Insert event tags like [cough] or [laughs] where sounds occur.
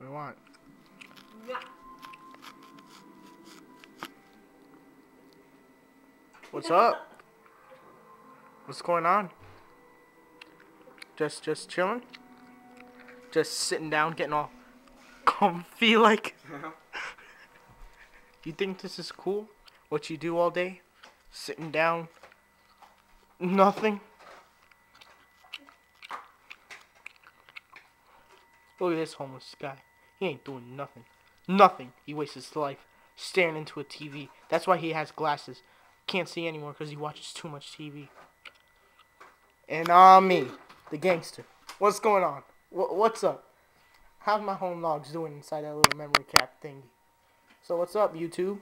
You want? Yeah. What's up? What's going on? Just just chilling? Just sitting down, getting all comfy [laughs] like. you think this is cool? What you do all day? Sitting down? Nothing? Look at this homeless guy. He ain't doing nothing. Nothing. He wastes his life staring into a TV. That's why he has glasses. Can't see anymore because he watches too much TV. And on me, the gangster. What's going on? Wh- what's up? How's my home logs doing inside that little memory cap thingy? So what's up, YouTube?